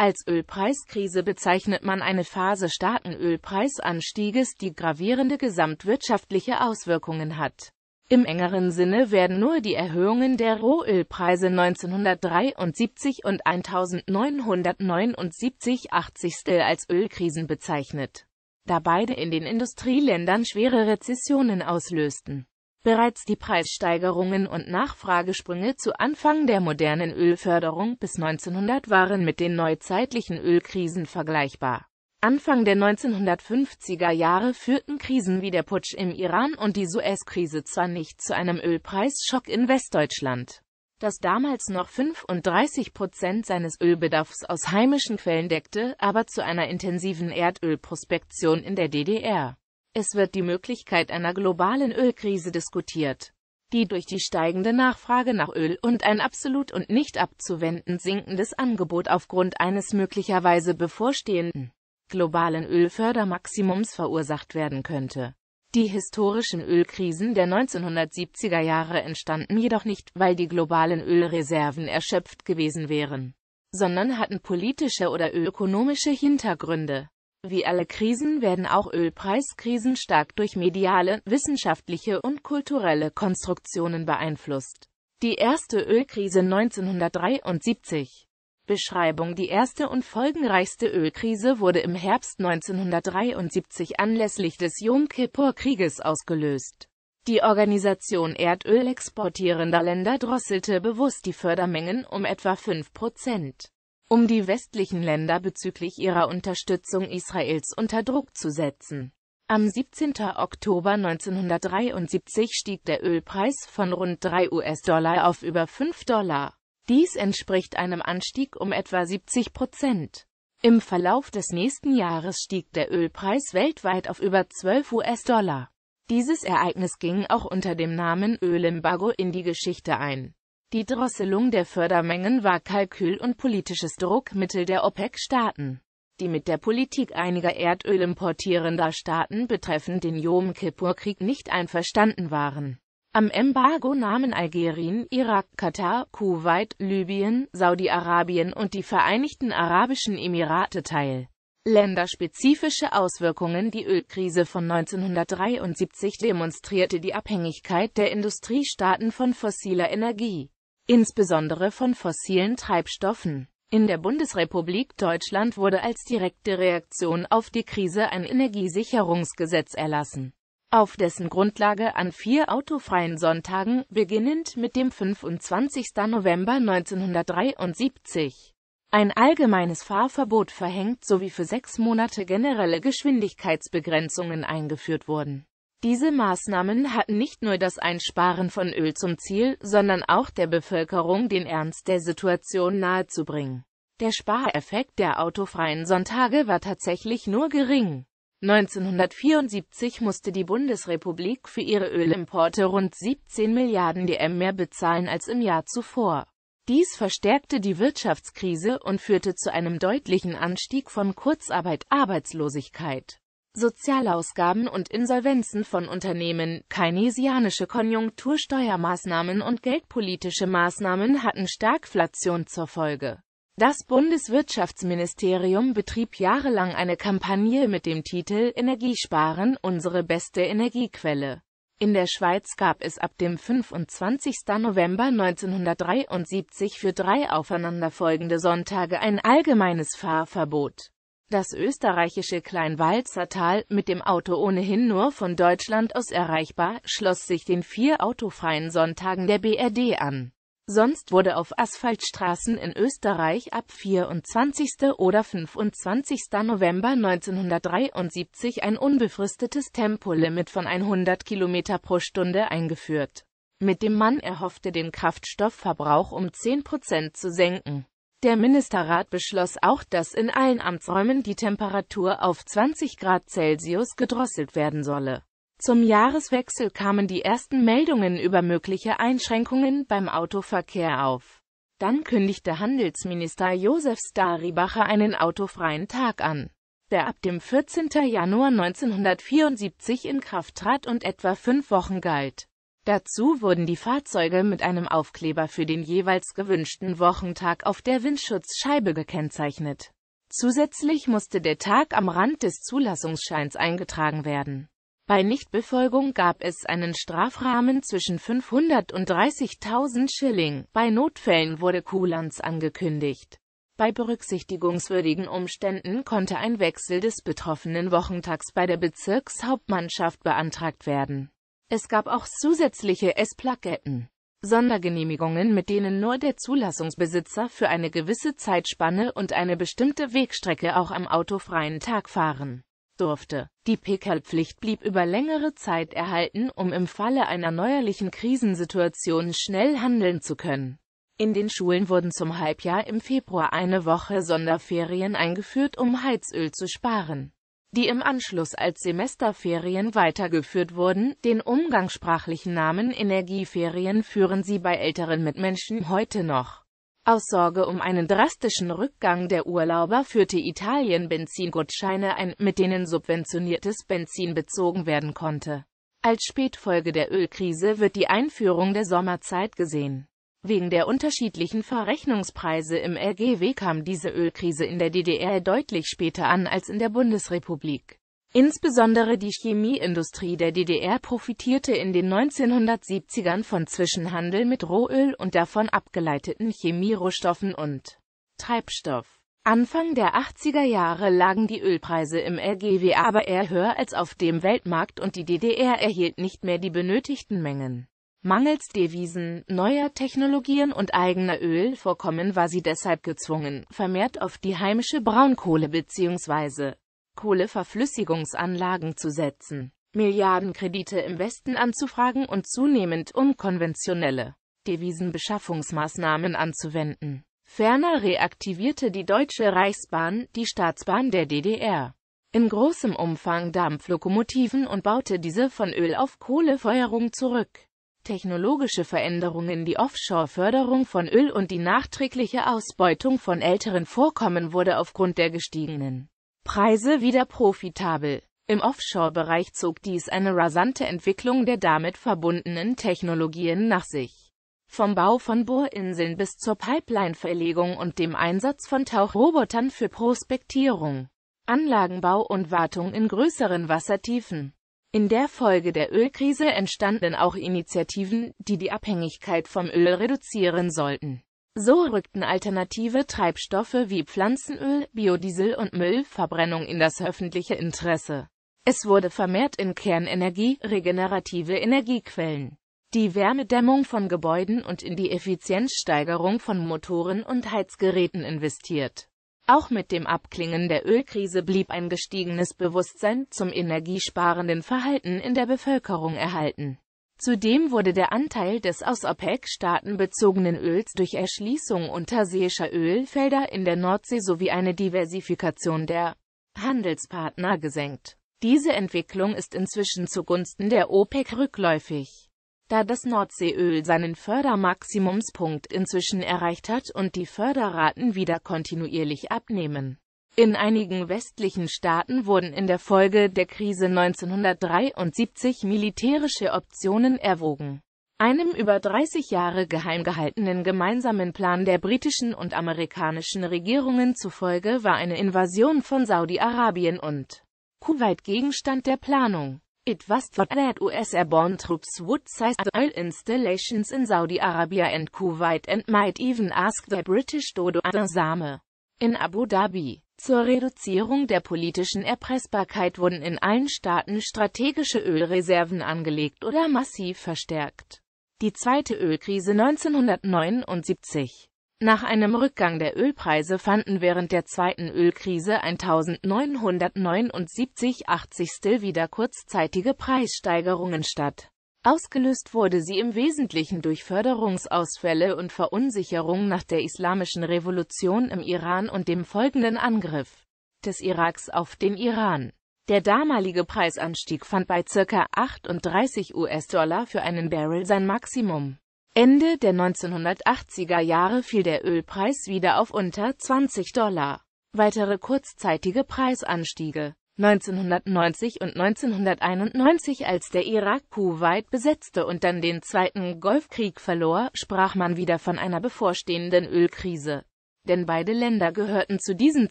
Als Ölpreiskrise bezeichnet man eine Phase starken Ölpreisanstieges, die gravierende gesamtwirtschaftliche Auswirkungen hat. Im engeren Sinne werden nur die Erhöhungen der Rohölpreise 1973 und 1979 Achtzigstel als Ölkrisen bezeichnet, da beide in den Industrieländern schwere Rezessionen auslösten. Bereits die Preissteigerungen und Nachfragesprünge zu Anfang der modernen Ölförderung bis 1900 waren mit den neuzeitlichen Ölkrisen vergleichbar. Anfang der 1950er Jahre führten Krisen wie der Putsch im Iran und die Suez-Krise zwar nicht zu einem Ölpreisschock in Westdeutschland, das damals noch 35 Prozent seines Ölbedarfs aus heimischen Quellen deckte, aber zu einer intensiven Erdölprospektion in der DDR. Es wird die Möglichkeit einer globalen Ölkrise diskutiert, die durch die steigende Nachfrage nach Öl und ein absolut und nicht abzuwenden sinkendes Angebot aufgrund eines möglicherweise bevorstehenden globalen Ölfördermaximums verursacht werden könnte. Die historischen Ölkrisen der 1970er Jahre entstanden jedoch nicht, weil die globalen Ölreserven erschöpft gewesen wären, sondern hatten politische oder ökonomische Hintergründe. Wie alle Krisen werden auch Ölpreiskrisen stark durch mediale, wissenschaftliche und kulturelle Konstruktionen beeinflusst. Die erste Ölkrise 1973 Beschreibung Die erste und folgenreichste Ölkrise wurde im Herbst 1973 anlässlich des Yom Kippur-Krieges ausgelöst. Die Organisation erdölexportierender Länder drosselte bewusst die Fördermengen um etwa 5 Prozent um die westlichen Länder bezüglich ihrer Unterstützung Israels unter Druck zu setzen. Am 17. Oktober 1973 stieg der Ölpreis von rund 3 US-Dollar auf über 5 Dollar. Dies entspricht einem Anstieg um etwa 70 Prozent. Im Verlauf des nächsten Jahres stieg der Ölpreis weltweit auf über 12 US-Dollar. Dieses Ereignis ging auch unter dem Namen Ölembargo in die Geschichte ein. Die Drosselung der Fördermengen war Kalkül und politisches Druckmittel der OPEC-Staaten, die mit der Politik einiger erdölimportierender Staaten betreffend den Yom Kippur-Krieg nicht einverstanden waren. Am Embargo nahmen Algerien, Irak, Katar, Kuwait, Libyen, Saudi-Arabien und die Vereinigten Arabischen Emirate teil. Länderspezifische Auswirkungen Die Ölkrise von 1973 demonstrierte die Abhängigkeit der Industriestaaten von fossiler Energie insbesondere von fossilen Treibstoffen. In der Bundesrepublik Deutschland wurde als direkte Reaktion auf die Krise ein Energiesicherungsgesetz erlassen, auf dessen Grundlage an vier autofreien Sonntagen, beginnend mit dem 25. November 1973, ein allgemeines Fahrverbot verhängt sowie für sechs Monate generelle Geschwindigkeitsbegrenzungen eingeführt wurden diese Maßnahmen hatten nicht nur das Einsparen von Öl zum Ziel, sondern auch der Bevölkerung den Ernst der Situation nahezubringen. Der Spareffekt der autofreien Sonntage war tatsächlich nur gering. 1974 musste die Bundesrepublik für ihre Ölimporte rund 17 Milliarden DM mehr bezahlen als im Jahr zuvor. Dies verstärkte die Wirtschaftskrise und führte zu einem deutlichen Anstieg von Kurzarbeit, Arbeitslosigkeit Sozialausgaben und Insolvenzen von Unternehmen, keynesianische Konjunktursteuermaßnahmen und geldpolitische Maßnahmen hatten Stagflation zur Folge. Das Bundeswirtschaftsministerium betrieb jahrelang eine Kampagne mit dem Titel Energiesparen – unsere beste Energiequelle. In der Schweiz gab es ab dem 25. November 1973 für drei aufeinanderfolgende Sonntage ein allgemeines Fahrverbot. Das österreichische Kleinwalzertal, mit dem Auto ohnehin nur von Deutschland aus erreichbar, schloss sich den vier autofreien Sonntagen der BRD an. Sonst wurde auf Asphaltstraßen in Österreich ab 24. oder 25. November 1973 ein unbefristetes Tempolimit von 100 km pro Stunde eingeführt. Mit dem man erhoffte den Kraftstoffverbrauch um 10 Prozent zu senken. Der Ministerrat beschloss auch, dass in allen Amtsräumen die Temperatur auf 20 Grad Celsius gedrosselt werden solle. Zum Jahreswechsel kamen die ersten Meldungen über mögliche Einschränkungen beim Autoverkehr auf. Dann kündigte Handelsminister Josef Staribacher einen autofreien Tag an, der ab dem 14. Januar 1974 in Kraft trat und etwa fünf Wochen galt. Dazu wurden die Fahrzeuge mit einem Aufkleber für den jeweils gewünschten Wochentag auf der Windschutzscheibe gekennzeichnet. Zusätzlich musste der Tag am Rand des Zulassungsscheins eingetragen werden. Bei Nichtbefolgung gab es einen Strafrahmen zwischen 500 und 30.000 Schilling. Bei Notfällen wurde Kulanz angekündigt. Bei berücksichtigungswürdigen Umständen konnte ein Wechsel des betroffenen Wochentags bei der Bezirkshauptmannschaft beantragt werden. Es gab auch zusätzliche S-Plaketten. Sondergenehmigungen, mit denen nur der Zulassungsbesitzer für eine gewisse Zeitspanne und eine bestimmte Wegstrecke auch am autofreien Tag fahren durfte. Die Pickerl-Pflicht blieb über längere Zeit erhalten, um im Falle einer neuerlichen Krisensituation schnell handeln zu können. In den Schulen wurden zum Halbjahr im Februar eine Woche Sonderferien eingeführt, um Heizöl zu sparen. Die im Anschluss als Semesterferien weitergeführt wurden, den umgangssprachlichen Namen Energieferien führen sie bei älteren Mitmenschen heute noch. Aus Sorge um einen drastischen Rückgang der Urlauber führte Italien Benzingutscheine ein, mit denen subventioniertes Benzin bezogen werden konnte. Als Spätfolge der Ölkrise wird die Einführung der Sommerzeit gesehen. Wegen der unterschiedlichen Verrechnungspreise im RGW kam diese Ölkrise in der DDR deutlich später an als in der Bundesrepublik. Insbesondere die Chemieindustrie der DDR profitierte in den 1970ern von Zwischenhandel mit Rohöl und davon abgeleiteten Chemierohstoffen und Treibstoff. Anfang der 80er Jahre lagen die Ölpreise im RGW aber eher höher als auf dem Weltmarkt und die DDR erhielt nicht mehr die benötigten Mengen. Mangels Devisen, neuer Technologien und eigener Ölvorkommen war sie deshalb gezwungen, vermehrt auf die heimische Braunkohle bzw. Kohleverflüssigungsanlagen zu setzen, Milliardenkredite im Westen anzufragen und zunehmend unkonventionelle Devisenbeschaffungsmaßnahmen anzuwenden. Ferner reaktivierte die Deutsche Reichsbahn, die Staatsbahn der DDR, in großem Umfang Dampflokomotiven und baute diese von Öl auf Kohlefeuerung zurück. Technologische Veränderungen Die Offshore-Förderung von Öl und die nachträgliche Ausbeutung von älteren Vorkommen wurde aufgrund der gestiegenen Preise wieder profitabel. Im Offshore-Bereich zog dies eine rasante Entwicklung der damit verbundenen Technologien nach sich. Vom Bau von Bohrinseln bis zur Pipeline-Verlegung und dem Einsatz von Tauchrobotern für Prospektierung, Anlagenbau und Wartung in größeren Wassertiefen. In der Folge der Ölkrise entstanden auch Initiativen, die die Abhängigkeit vom Öl reduzieren sollten. So rückten alternative Treibstoffe wie Pflanzenöl, Biodiesel und Müllverbrennung in das öffentliche Interesse. Es wurde vermehrt in Kernenergie, regenerative Energiequellen, die Wärmedämmung von Gebäuden und in die Effizienzsteigerung von Motoren und Heizgeräten investiert. Auch mit dem Abklingen der Ölkrise blieb ein gestiegenes Bewusstsein zum energiesparenden Verhalten in der Bevölkerung erhalten. Zudem wurde der Anteil des aus OPEC-Staaten bezogenen Öls durch Erschließung unterseeischer Ölfelder in der Nordsee sowie eine Diversifikation der Handelspartner gesenkt. Diese Entwicklung ist inzwischen zugunsten der OPEC rückläufig, da das Nordseeöl seinen Fördermaximumspunkt inzwischen erreicht hat und die Förderraten wieder kontinuierlich abnehmen. In einigen westlichen Staaten wurden in der Folge der Krise 1973 militärische Optionen erwogen. Einem über 30 Jahre geheim gehaltenen gemeinsamen Plan der britischen und amerikanischen Regierungen zufolge war eine Invasion von Saudi-Arabien und Kuwait Gegenstand der Planung. It was thought that US airborne troops would seize oil installations in Saudi Arabia and Kuwait and might even ask the British to do the same. In Abu Dhabi zur Reduzierung der politischen Erpressbarkeit wurden in allen Staaten strategische Ölreserven angelegt oder massiv verstärkt. Die zweite Ölkrise 1979 Nach einem Rückgang der Ölpreise fanden während der zweiten Ölkrise 1979 80 wieder kurzzeitige Preissteigerungen statt Ausgelöst wurde sie im Wesentlichen durch Förderungsausfälle und Verunsicherung nach der Islamischen Revolution im Iran und dem folgenden Angriff des Iraks auf den Iran. Der damalige Preisanstieg fand bei ca. 38 US-Dollar für einen Barrel sein Maximum. Ende der 1980er Jahre fiel der Ölpreis wieder auf unter 20 Dollar. Weitere kurzzeitige Preisanstiege 1990 und 1991 als der Irak Kuwait besetzte und dann den Zweiten Golfkrieg verlor, sprach man wieder von einer bevorstehenden Ölkrise. Denn beide Länder gehörten zu diesem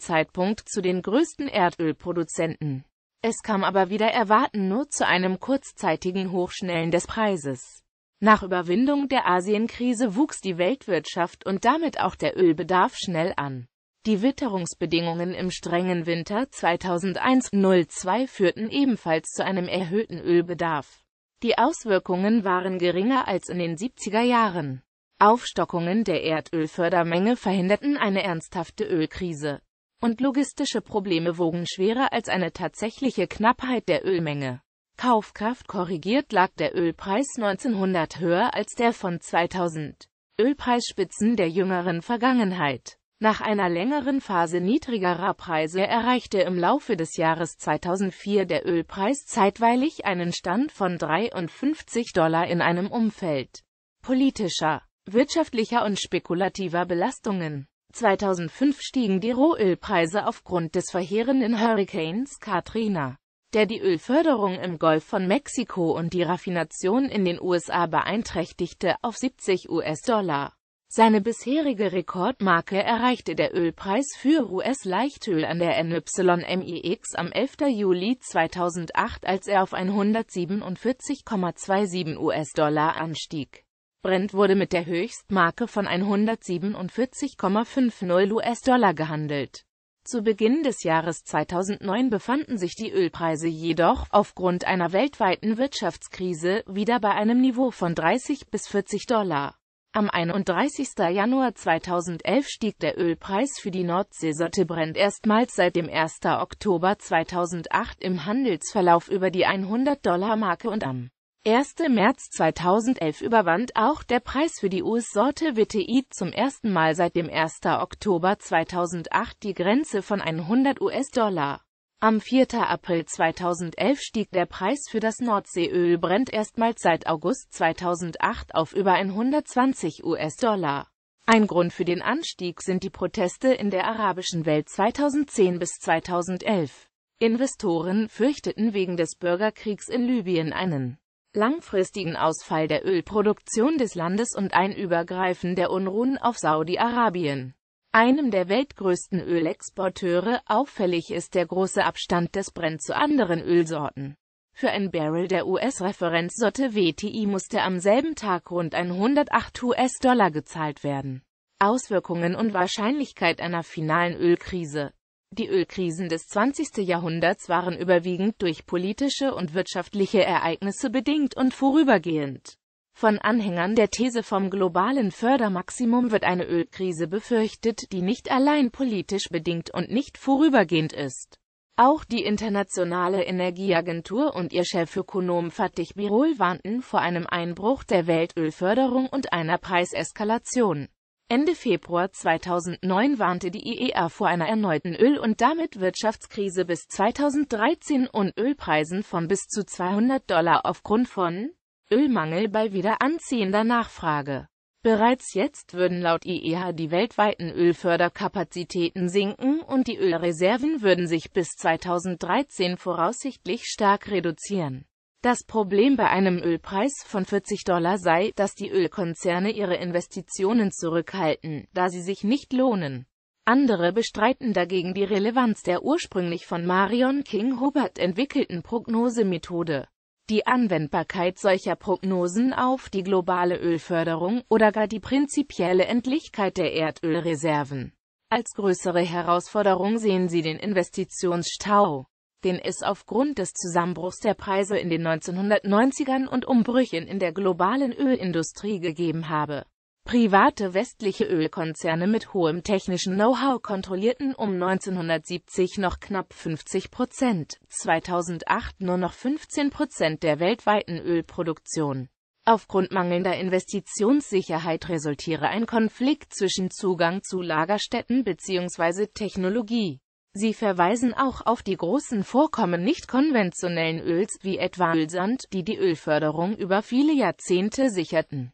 Zeitpunkt zu den größten Erdölproduzenten. Es kam aber wieder erwarten nur zu einem kurzzeitigen Hochschnellen des Preises. Nach Überwindung der Asienkrise wuchs die Weltwirtschaft und damit auch der Ölbedarf schnell an. Die Witterungsbedingungen im strengen Winter 2001-02 führten ebenfalls zu einem erhöhten Ölbedarf. Die Auswirkungen waren geringer als in den 70er Jahren. Aufstockungen der Erdölfördermenge verhinderten eine ernsthafte Ölkrise. Und logistische Probleme wogen schwerer als eine tatsächliche Knappheit der Ölmenge. Kaufkraft korrigiert lag der Ölpreis 1900 höher als der von 2000. Ölpreisspitzen der jüngeren Vergangenheit. Nach einer längeren Phase niedrigerer Preise erreichte im Laufe des Jahres 2004 der Ölpreis zeitweilig einen Stand von 53 Dollar in einem Umfeld politischer, wirtschaftlicher und spekulativer Belastungen. 2005 stiegen die Rohölpreise aufgrund des verheerenden Hurrikans Katrina, der die Ölförderung im Golf von Mexiko und die Raffination in den USA beeinträchtigte, auf 70 US-Dollar. Seine bisherige Rekordmarke erreichte der Ölpreis für US-Leichtöl an der NYMEX am 11. Juli 2008, als er auf 147,27 US-Dollar anstieg. Brent wurde mit der Höchstmarke von 147,50 US-Dollar gehandelt. Zu Beginn des Jahres 2009 befanden sich die Ölpreise jedoch, aufgrund einer weltweiten Wirtschaftskrise, wieder bei einem Niveau von 30 bis 40 Dollar. Am 31. Januar 2011 stieg der Ölpreis für die Nordseesorte Brent erstmals seit dem 1. Oktober 2008 im Handelsverlauf über die 100-Dollar-Marke und am 1. März 2011 überwand auch der Preis für die US-Sorte WTI zum ersten Mal seit dem 1. Oktober 2008 die Grenze von 100 US-Dollar. Am 4. April 2011 stieg der Preis für das Nordseeöl Brent erstmals seit August 2008 auf über 120 US-Dollar. Ein Grund für den Anstieg sind die Proteste in der arabischen Welt 2010 bis 2011. Investoren fürchteten wegen des Bürgerkriegs in Libyen einen langfristigen Ausfall der Ölproduktion des Landes und ein Übergreifen der Unruhen auf Saudi-Arabien einem der weltgrößten Ölexporteure. Auffällig ist der große Abstand des Brent zu anderen Ölsorten. Für ein Barrel der US-Referenzsorte WTI musste am selben Tag rund 108 US-Dollar gezahlt werden. Auswirkungen und Wahrscheinlichkeit einer finalen Ölkrise Die Ölkrisen des 20. Jahrhunderts waren überwiegend durch politische und wirtschaftliche Ereignisse bedingt und vorübergehend. Von Anhängern der These vom globalen Fördermaximum wird eine Ölkrise befürchtet, die nicht allein politisch bedingt und nicht vorübergehend ist. Auch die Internationale Energieagentur und ihr Chefökonom Fatih Birol warnten vor einem Einbruch der Weltölförderung und einer Preiseskalation. Ende Februar 2009 warnte die IEA vor einer erneuten Öl- und damit Wirtschaftskrise bis 2013 und Ölpreisen von bis zu 200 Dollar aufgrund von Ölmangel bei wieder anziehender Nachfrage. Bereits jetzt würden laut IEA die weltweiten Ölförderkapazitäten sinken und die Ölreserven würden sich bis 2013 voraussichtlich stark reduzieren. Das Problem bei einem Ölpreis von 40 Dollar sei, dass die Ölkonzerne ihre Investitionen zurückhalten, da sie sich nicht lohnen. Andere bestreiten dagegen die Relevanz der ursprünglich von Marion King Hubbard entwickelten Prognosemethode die Anwendbarkeit solcher Prognosen auf die globale Ölförderung oder gar die prinzipielle Endlichkeit der Erdölreserven. Als größere Herausforderung sehen sie den Investitionsstau, den es aufgrund des Zusammenbruchs der Preise in den 1990ern und Umbrüchen in der globalen Ölindustrie gegeben habe Private westliche Ölkonzerne mit hohem technischen Know-how kontrollierten um 1970 noch knapp 50 Prozent, 2008 nur noch 15 Prozent der weltweiten Ölproduktion. Aufgrund mangelnder Investitionssicherheit resultiere ein Konflikt zwischen Zugang zu Lagerstätten bzw. Technologie. Sie verweisen auch auf die großen Vorkommen nicht konventionellen Öls wie etwa Ölsand, die die Ölförderung über viele Jahrzehnte sicherten.